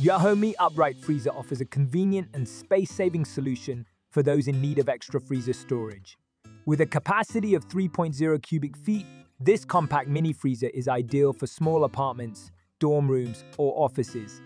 EUHOMY Upright Freezer offers a convenient and space-saving solution for those in need of extra freezer storage. With a capacity of 3.0 cubic feet, this compact mini freezer is ideal for small apartments, dorm rooms, or offices.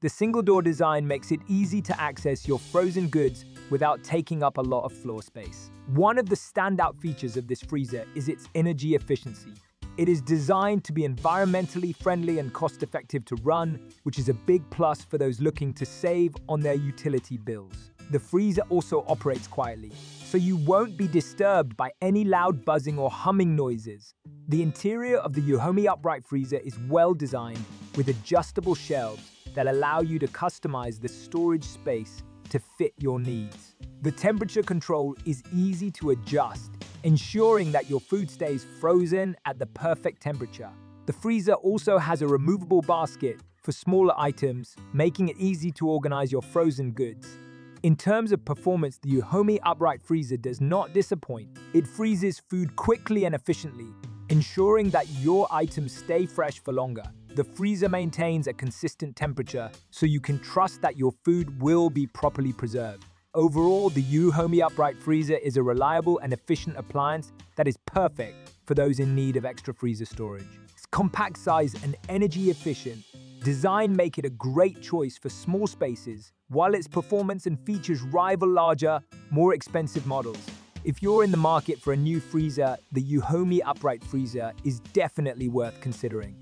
The single-door design makes it easy to access your frozen goods without taking up a lot of floor space. One of the standout features of this freezer is its energy efficiency. It is designed to be environmentally friendly and cost-effective to run, which is a big plus for those looking to save on their utility bills. The freezer also operates quietly, so you won't be disturbed by any loud buzzing or humming noises. The interior of the EUHOMY Upright Freezer is well designed with adjustable shelves that allow you to customize the storage space to fit your needs. The temperature control is easy to adjust, ensuring that your food stays frozen at the perfect temperature. The freezer also has a removable basket for smaller items, making it easy to organize your frozen goods. In terms of performance, the EUHOMY Upright Freezer does not disappoint. It freezes food quickly and efficiently, ensuring that your items stay fresh for longer. The freezer maintains a consistent temperature, so you can trust that your food will be properly preserved. Overall, the EUHOMY Upright Freezer is a reliable and efficient appliance that is perfect for those in need of extra freezer storage. Its compact size and energy efficient design make it a great choice for small spaces, while its performance and features rival larger, more expensive models. If you're in the market for a new freezer, the EUHOMY Upright Freezer is definitely worth considering.